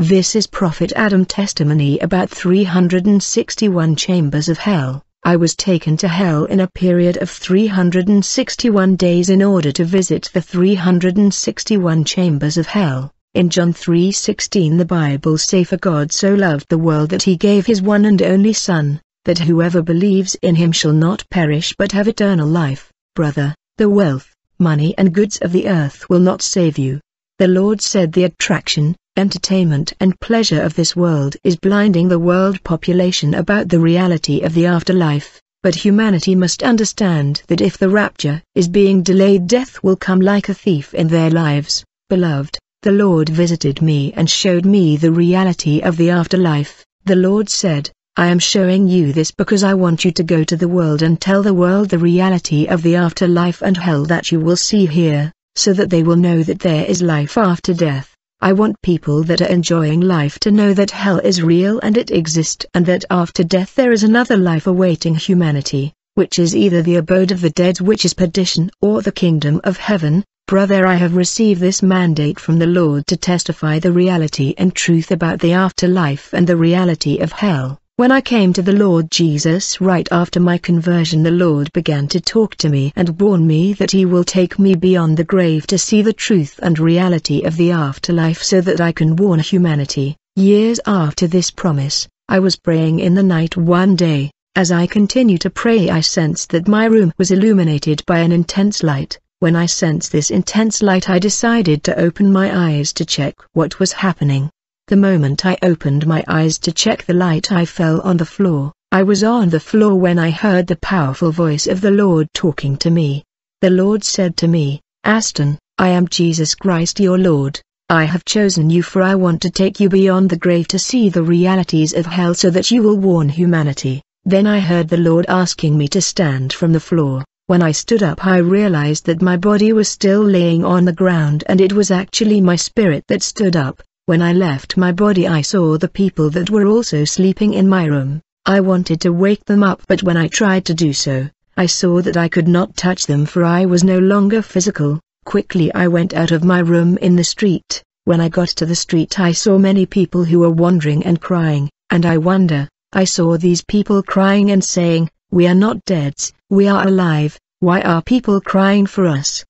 This is Prophet Adam testimony about 361 chambers of hell. I was taken to hell in a period of 361 days in order to visit the 361 chambers of hell. In John 3:16 the Bible say for God so loved the world that he gave his one and only Son, that whoever believes in him shall not perish but have eternal life. Brother, the wealth, money and goods of the earth will not save you. The Lord said the attraction, entertainment and pleasure of this world is blinding the world population about the reality of the afterlife, but humanity must understand that if the rapture is being delayed death will come like a thief in their lives. Beloved, the Lord visited me and showed me the reality of the afterlife. The Lord said, I am showing you this because I want you to go to the world and tell the world the reality of the afterlife and hell that you will see here, so that they will know that there is life after death. I want people that are enjoying life to know that hell is real and it exists and that after death there is another life awaiting humanity, which is either the abode of the dead which is perdition or the kingdom of heaven. Brother I have received this mandate from the Lord to testify the reality and truth about the afterlife and the reality of hell. When I came to the Lord Jesus right after my conversion the Lord began to talk to me and warn me that he will take me beyond the grave to see the truth and reality of the afterlife so that I can warn humanity. Years after this promise, I was praying in the night one day. As I continued to pray I sensed that my room was illuminated by an intense light. When I sensed this intense light I decided to open my eyes to check what was happening. The moment I opened my eyes to check the light I fell on the floor. I was on the floor when I heard the powerful voice of the Lord talking to me. The Lord said to me, Aston, I am Jesus Christ your Lord. I have chosen you for I want to take you beyond the grave to see the realities of hell so that you will warn humanity. Then I heard the Lord asking me to stand from the floor. When I stood up I realized that my body was still laying on the ground and it was actually my spirit that stood up. When I left my body I saw the people that were also sleeping in my room. I wanted to wake them up but when I tried to do so, I saw that I could not touch them for I was no longer physical. Quickly I went out of my room in the street. When I got to the street I saw many people who were wandering and crying, and I wonder, I saw these people crying and saying, we are not dead, we are alive, why are people crying for us?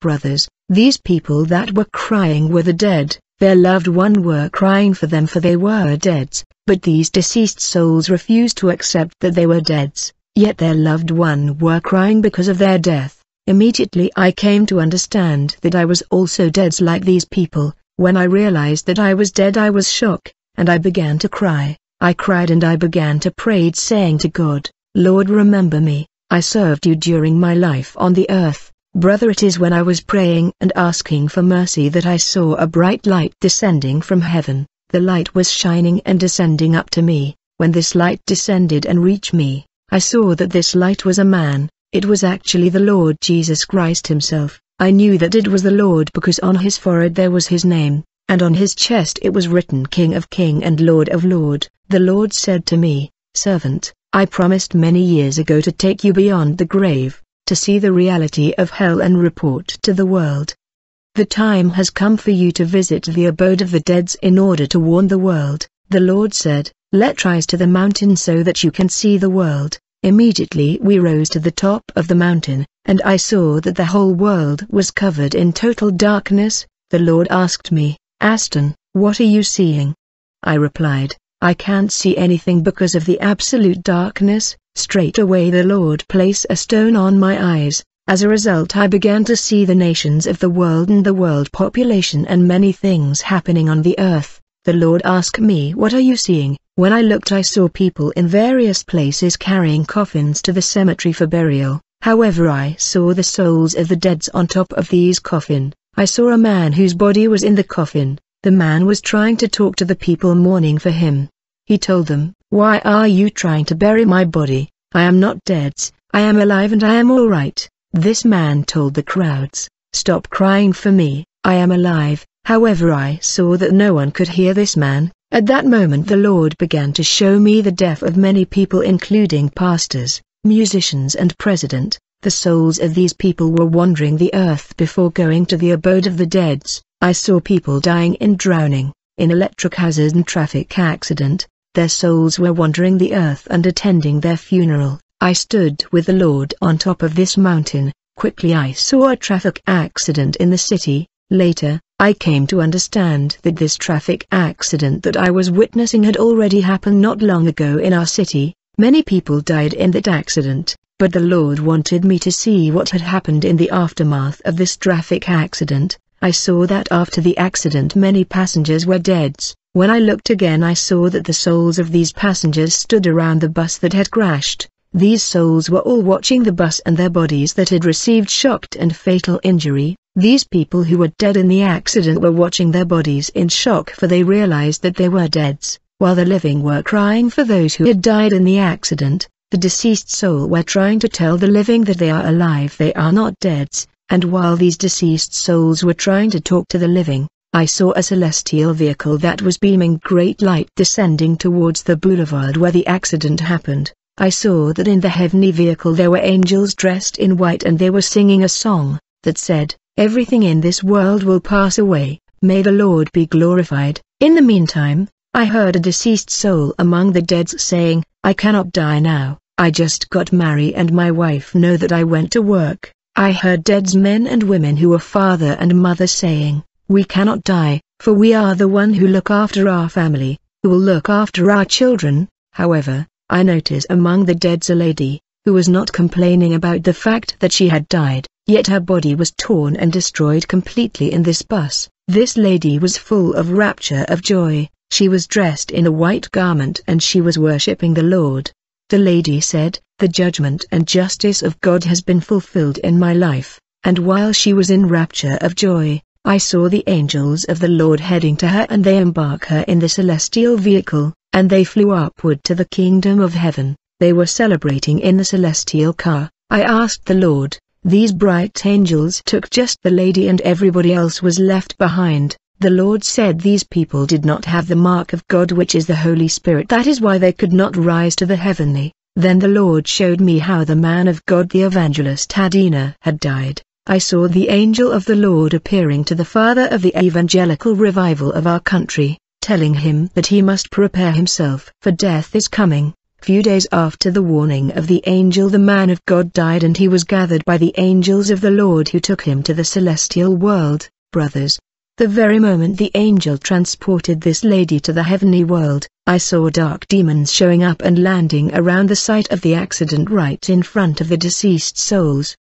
Brothers, these people that were crying were the dead. Their loved one were crying for them for they were dead, but these deceased souls refused to accept that they were dead, yet their loved one were crying because of their death. Immediately I came to understand that I was also dead like these people. When I realized that I was dead I was shocked, and I began to cry. I cried and I began to pray saying to God, Lord remember me, I served you during my life on the earth, Brother it is when I was praying and asking for mercy that I saw a bright light descending from heaven, the light was shining and descending up to me, when this light descended and reached me, I saw that this light was a man, it was actually the Lord Jesus Christ himself, I knew that it was the Lord because on his forehead there was his name, and on his chest it was written King of King and Lord of Lord. The Lord said to me, Servant, I promised many years ago to take you beyond the grave to see the reality of hell and report to the world. The time has come for you to visit the abode of the deads in order to warn the world. The Lord said, Let rise to the mountain so that you can see the world. Immediately we rose to the top of the mountain, and I saw that the whole world was covered in total darkness. The Lord asked me, Aston, what are you seeing? I replied, I can't see anything because of the absolute darkness. Straight away the Lord placed a stone on my eyes. As a result I began to see the nations of the world and the world population and many things happening on the earth. The Lord asked me what are you seeing? When I looked I saw people in various places carrying coffins to the cemetery for burial. However I saw the souls of the dead on top of these coffin. I saw a man whose body was in the coffin. The man was trying to talk to the people mourning for him. He told them, Why are you trying to bury my body? I am not dead, I am alive and I am alright. This man told the crowds, Stop crying for me, I am alive. However I saw that no one could hear this man. At that moment the Lord began to show me the death of many people including pastors, musicians and president. The souls of these people were wandering the earth before going to the abode of the dead. I saw people dying in drowning, in electric hazard and traffic accident, their souls were wandering the earth and attending their funeral. I stood with the Lord on top of this mountain, quickly I saw a traffic accident in the city, later, I came to understand that this traffic accident that I was witnessing had already happened not long ago in our city, many people died in that accident, but the Lord wanted me to see what had happened in the aftermath of this traffic accident, I saw that after the accident many passengers were dead, when I looked again I saw that the souls of these passengers stood around the bus that had crashed. These souls were all watching the bus and their bodies that had received shocked and fatal injury. These people who were dead in the accident were watching their bodies in shock for they realized that they were deads, while the living were crying for those who had died in the accident. The deceased soul were trying to tell the living that they are alive they are not deads, and while these deceased souls were trying to talk to the living, I saw a celestial vehicle that was beaming great light descending towards the boulevard where the accident happened. I saw that in the heavenly vehicle there were angels dressed in white and they were singing a song, that said, Everything in this world will pass away, may the Lord be glorified. In the meantime, I heard a deceased soul among the dead saying, I cannot die now, I just got married and my wife know that I went to work. I heard dead men and women who were father and mother saying, we cannot die, for we are the one who look after our family, who will look after our children. However, I notice among the dead's a lady, who was not complaining about the fact that she had died, yet her body was torn and destroyed completely in this bus. This lady was full of rapture of joy, she was dressed in a white garment and she was worshipping the Lord. The lady said, the judgment and justice of God has been fulfilled in my life, and while she was in rapture of joy, I saw the angels of the Lord heading to her and they embark her in the celestial vehicle, and they flew upward to the kingdom of heaven. They were celebrating in the celestial car. I asked the Lord, these bright angels took just the lady and everybody else was left behind. The Lord said these people did not have the mark of God which is the Holy Spirit that is why they could not rise to the heavenly. Then the Lord showed me how the man of God the evangelist Hadina had died. I saw the angel of the Lord appearing to the father of the evangelical revival of our country, telling him that he must prepare himself for death is coming. Few days after the warning of the angel the man of God died and he was gathered by the angels of the Lord who took him to the celestial world, brothers. The very moment the angel transported this lady to the heavenly world, I saw dark demons showing up and landing around the site of the accident right in front of the deceased souls.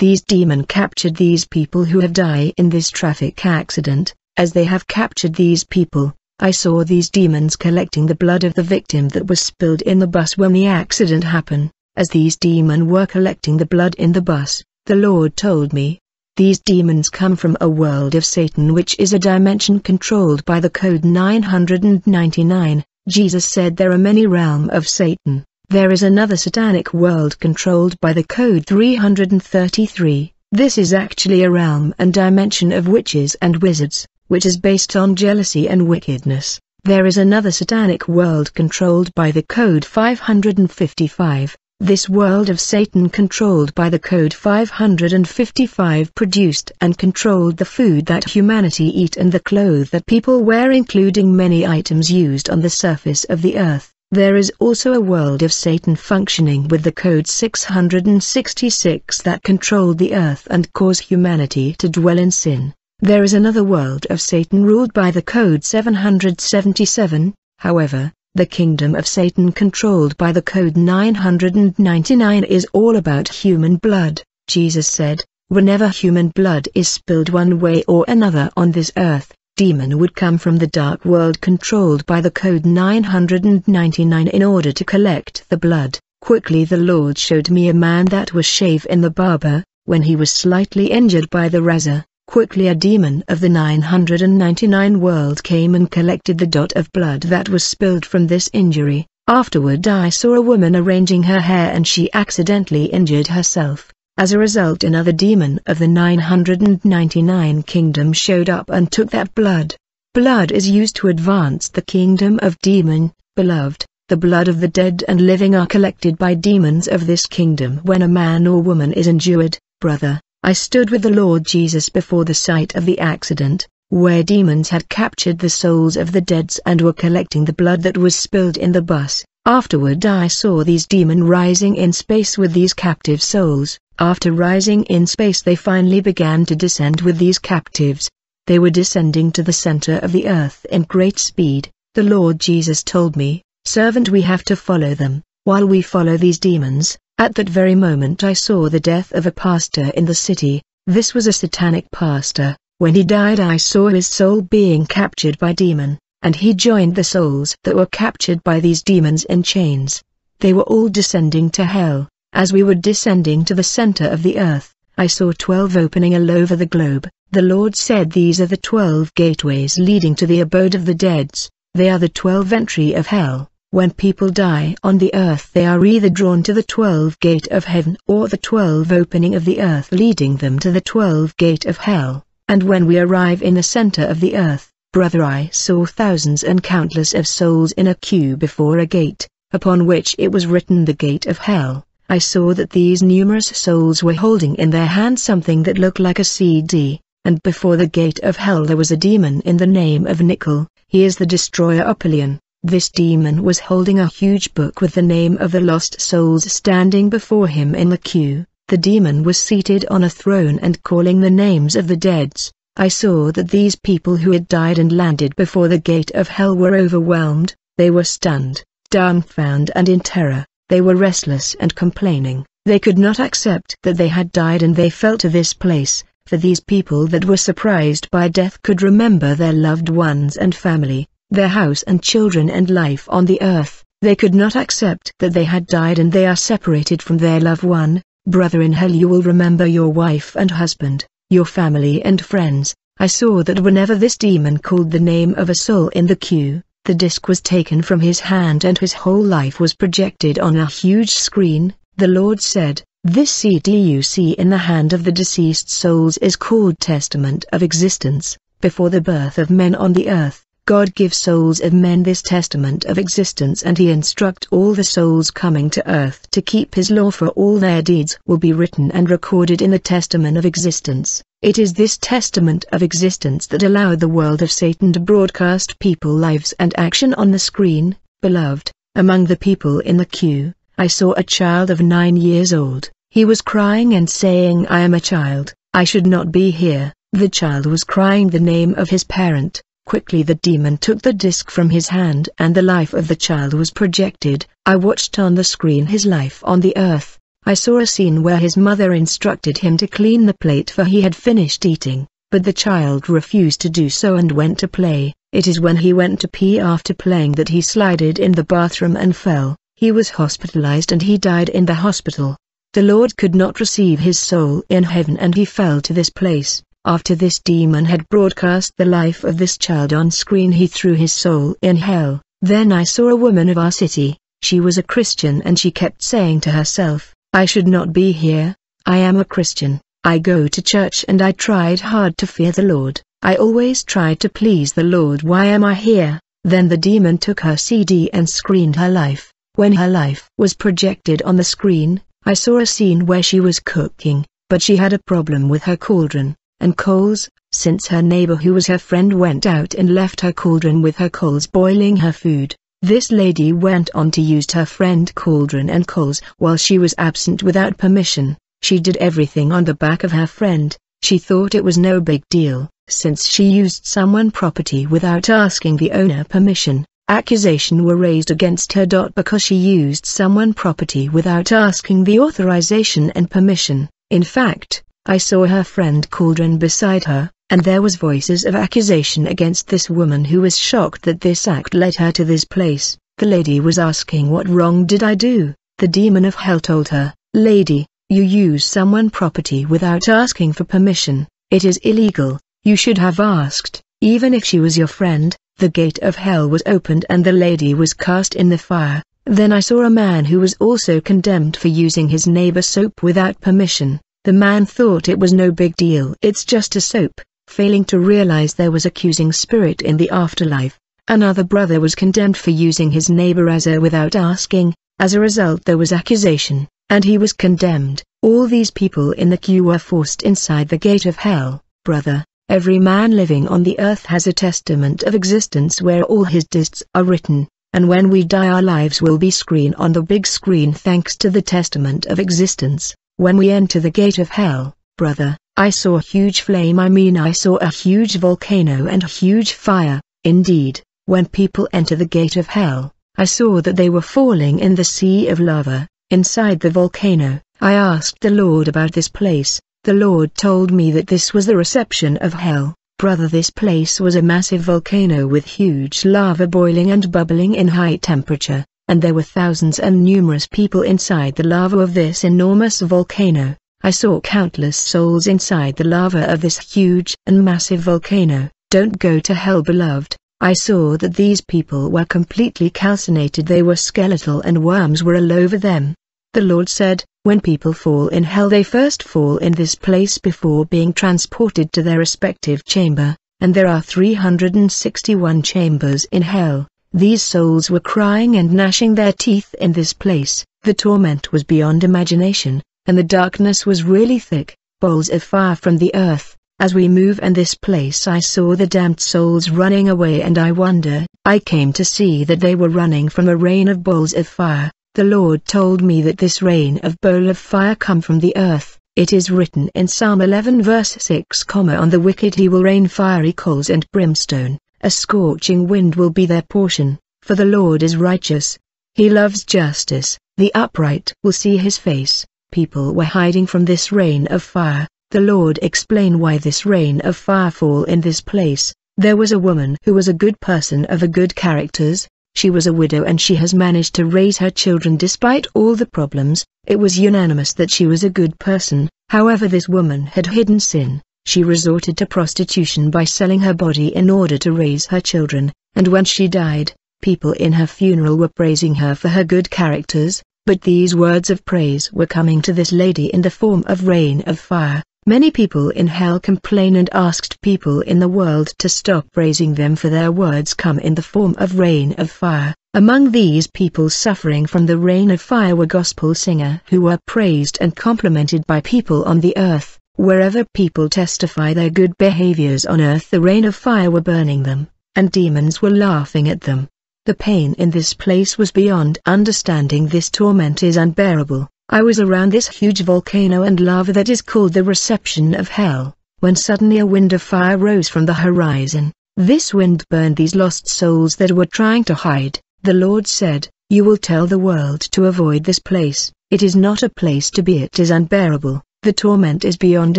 These demon captured these people who have died in this traffic accident, as they have captured these people. I saw these demons collecting the blood of the victim that was spilled in the bus when the accident happened. As these demon were collecting the blood in the bus, the Lord told me, these demons come from a world of Satan which is a dimension controlled by the code 999. Jesus said there are many realm of Satan. There is another satanic world controlled by the code 333. This is actually a realm and dimension of witches and wizards, which is based on jealousy and wickedness. There is another satanic world controlled by the code 555. This world of Satan controlled by the code 555 produced and controlled the food that humanity eat and the clothes that people wear including many items used on the surface of the earth. There is also a world of Satan functioning with the code 666 that controlled the earth and caused humanity to dwell in sin. There is another world of Satan ruled by the code 777, however, the kingdom of Satan controlled by the code 999 is all about human blood. Jesus said, whenever human blood is spilled one way or another on this earth, demon would come from the dark world controlled by the code 999 in order to collect the blood. Quickly the Lord showed me a man that was shave in the barber, when he was slightly injured by the razor. Quickly a demon of the 999 world came and collected the dot of blood that was spilled from this injury. Afterward I saw a woman arranging her hair and she accidentally injured herself. As a result another demon of the 999 kingdom showed up and took that blood. Blood is used to advance the kingdom of demon, beloved. The blood of the dead and living are collected by demons of this kingdom when a man or woman is injured, brother. I stood with the Lord Jesus before the site of the accident. where demons had captured the souls of the dead and were collecting the blood that was spilled in the bus. Afterward I saw these demons rising in space with these captive souls. After rising in space they finally began to descend with these captives. They were descending to the center of the earth in great speed. The Lord Jesus told me, Servant we have to follow them. While we follow these demons, at that very moment I saw the death of a pastor in the city. This was a satanic pastor. When he died I saw his soul being captured by demon and he joined the souls that were captured by these demons in chains. They were all descending to hell. As we were descending to the center of the earth, I saw twelve opening all over the globe. The Lord said these are the twelve gateways leading to the abode of the deads. They are the twelve entry of hell. When people die on the earth they are either drawn to the twelve gate of heaven or the twelve opening of the earth leading them to the twelve gate of hell. And when we arrive in the center of the earth, Brother I saw thousands and countless of souls in a queue before a gate, upon which it was written the gate of hell. I saw that these numerous souls were holding in their hand something that looked like a CD, and before the gate of hell there was a demon in the name of Nickel, he is the destroyer Apollyon. This demon was holding a huge book with the name of the lost souls standing before him in the queue. The demon was seated on a throne and calling the names of the dead. I saw that these people who had died and landed before the gate of hell were overwhelmed, they were stunned, dumbfounded and in terror, they were restless and complaining, they could not accept that they had died and they fell to this place, for these people that were surprised by death could remember their loved ones and family, their house and children and life on the earth, they could not accept that they had died and they are separated from their loved one, brother in hell you will remember your wife and husband, your family and friends, I saw that whenever this demon called the name of a soul in the queue, the disc was taken from his hand and his whole life was projected on a huge screen, the Lord said, this CD you see in the hand of the deceased souls is called Testament of Existence, before the birth of men on the earth. God gives souls of men this testament of existence and he instruct all the souls coming to earth to keep his law for all their deeds will be written and recorded in the testament of existence. It is this testament of existence that allowed the world of Satan to broadcast people lives and action on the screen, beloved, among the people in the queue, I saw a child of nine years old, he was crying and saying I am a child, I should not be here, the child was crying the name of his parent, Quickly the demon took the disc from his hand and the life of the child was projected. I watched on the screen his life on the earth. I saw a scene where his mother instructed him to clean the plate for he had finished eating, but the child refused to do so and went to play. It is when he went to pee after playing that he slided in the bathroom and fell. He was hospitalized and he died in the hospital. The Lord could not receive his soul in heaven and he fell to this place. After this demon had broadcast the life of this child on screen he threw his soul in hell. Then I saw a woman of our city, she was a Christian and she kept saying to herself, I should not be here, I am a Christian, I go to church and I tried hard to fear the Lord, I always tried to please the Lord why am I here? Then the demon took her CD and screened her life. When her life was projected on the screen, I saw a scene where she was cooking, but she had a problem with her cauldron and coals, since her neighbor who was her friend went out and left her cauldron with her coals boiling her food. This lady went on to use her friend cauldron and coals while she was absent without permission. She did everything on the back of her friend. She thought it was no big deal, since she used someone property without asking the owner permission. Accusation were raised against her. Dot because she used someone property without asking the authorization and permission. In fact, I saw her friend Cauldron beside her, and there was voices of accusation against this woman who was shocked that this act led her to this place. The lady was asking what wrong did I do? The demon of hell told her, Lady, you use someone property without asking for permission, it is illegal, you should have asked, even if she was your friend, the gate of hell was opened and the lady was cast in the fire. Then I saw a man who was also condemned for using his neighbor soap without permission. The man thought it was no big deal. It's just a soap, failing to realize there was accusing spirit in the afterlife. Another brother was condemned for using his neighbor as a without asking, as a result there was accusation, and he was condemned. All these people in the queue were forced inside the gate of hell. Brother, Every man living on the earth has a testament of existence where all his deeds are written, and when we die our lives will be screen on the big screen thanks to the testament of existence. When we enter the gate of hell, brother, I saw a huge flame I mean I saw a huge volcano and huge fire, indeed, when people enter the gate of hell, I saw that they were falling in the sea of lava, inside the volcano. I asked the Lord about this place, the Lord told me that this was the reception of hell. Brother this place was a massive volcano with huge lava boiling and bubbling in high temperature, and there were thousands and numerous people inside the lava of this enormous volcano. I saw countless souls inside the lava of this huge and massive volcano. Don't go to hell beloved. I saw that these people were completely calcinated they were skeletal and worms were all over them. The Lord said, when people fall in hell they first fall in this place before being transported to their respective chamber, and there are 361 chambers in hell. These souls were crying and gnashing their teeth in this place, the torment was beyond imagination, and the darkness was really thick, bowls of fire from the earth. As we move in this place I saw the damned souls running away and I wonder, I came to see that they were running from a rain of bowls of fire, the Lord told me that this rain of bowl of fire come from the earth. It is written in Psalm 11 verse 6, On the wicked he will rain fiery coals and brimstone, a scorching wind will be their portion, for the Lord is righteous. He loves justice, the upright will see his face. People were hiding from this rain of fire. The Lord explain why this rain of fire fall in this place. There was a woman who was a good person of a good characters, she was a widow and she has managed to raise her children despite all the problems. It was unanimous that she was a good person, however this woman had hidden sin. She resorted to prostitution by selling her body in order to raise her children, and when she died, people in her funeral were praising her for her good characters, but these words of praise were coming to this lady in the form of rain of fire. Many people in hell complain and asked people in the world to stop praising them for their words come in the form of rain of fire. Among these people suffering from the rain of fire were gospel singer who were praised and complimented by people on the earth. Wherever people testify their good behaviors on earth the rain of fire were burning them, and demons were laughing at them. The pain in this place was beyond understanding this torment is unbearable. I was around this huge volcano and lava that is called the reception of hell, when suddenly a wind of fire rose from the horizon. This wind burned these lost souls that were trying to hide. The Lord said, You will tell the world to avoid this place, it is not a place to be it is unbearable, the torment is beyond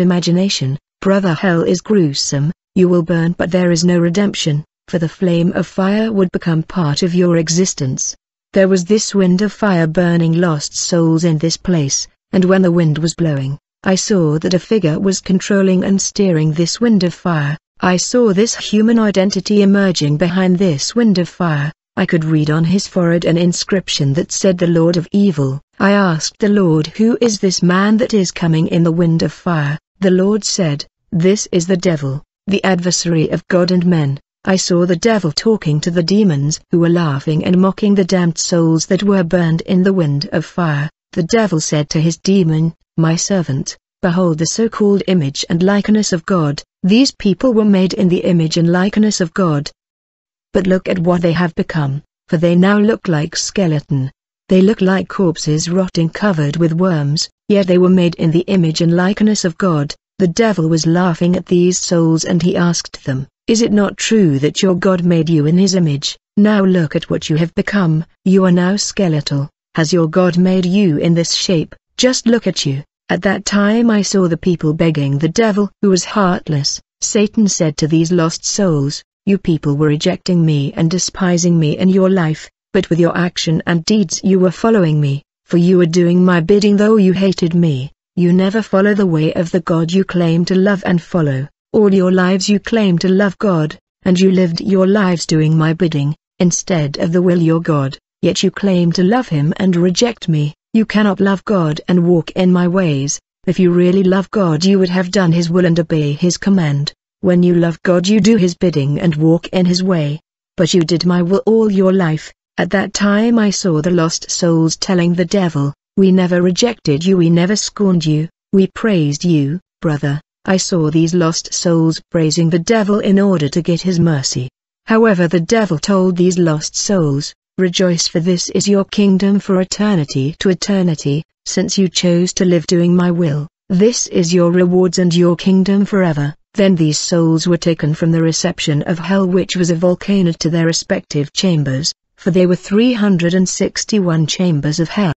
imagination, brother hell is gruesome, you will burn but there is no redemption, for the flame of fire would become part of your existence. There was this wind of fire burning lost souls in this place, and when the wind was blowing, I saw that a figure was controlling and steering this wind of fire. I saw this human identity emerging behind this wind of fire. I could read on his forehead an inscription that said the Lord of Evil. I asked the Lord who is this man that is coming in the wind of fire. The Lord said, This is the devil, the adversary of God and men. I saw the devil talking to the demons who were laughing and mocking the damned souls that were burned in the wind of fire. The devil said to his demon, My servant, behold the so-called image and likeness of God, these people were made in the image and likeness of God. But look at what they have become, for they now look like skeleton. They look like corpses rotting covered with worms, yet they were made in the image and likeness of God. The devil was laughing at these souls and he asked them, is it not true that your God made you in his image? Now look at what you have become, you are now skeletal. Has your God made you in this shape? Just look at you. At that time I saw the people begging the devil who was heartless. Satan said to these lost souls, You people were rejecting me and despising me in your life, but with your action and deeds you were following me, for you were doing my bidding though you hated me. You never follow the way of the God you claim to love and follow. All your lives you claim to love God, and you lived your lives doing my bidding, instead of the will your God, yet you claim to love him and reject me. You cannot love God and walk in my ways. If you really love God you would have done his will and obey his command. When you love God you do his bidding and walk in his way. But you did my will all your life. At that time I saw the lost souls telling the devil, we never rejected you we never scorned you, we praised you, brother. I saw these lost souls praising the devil in order to get his mercy. However the devil told these lost souls, Rejoice for this is your kingdom for eternity to eternity, since you chose to live doing my will, this is your rewards and your kingdom forever. Then these souls were taken from the reception of hell which was a volcano to their respective chambers, for they were 361 chambers of hell.